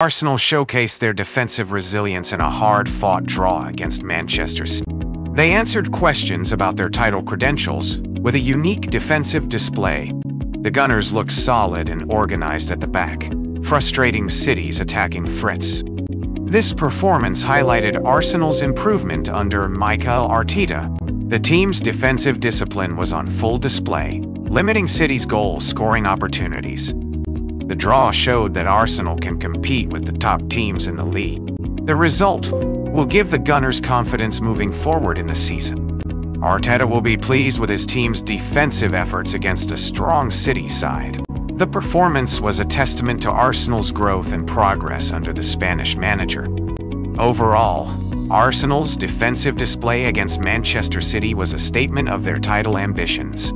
Arsenal showcased their defensive resilience in a hard-fought draw against Manchester City. They answered questions about their title credentials with a unique defensive display. The Gunners looked solid and organized at the back, frustrating City's attacking threats. This performance highlighted Arsenal's improvement under Mikel Arteta. The team's defensive discipline was on full display, limiting City's goal-scoring opportunities. The draw showed that Arsenal can compete with the top teams in the league. The result will give the Gunners confidence moving forward in the season. Arteta will be pleased with his team's defensive efforts against a strong City side. The performance was a testament to Arsenal's growth and progress under the Spanish manager. Overall, Arsenal's defensive display against Manchester City was a statement of their title ambitions.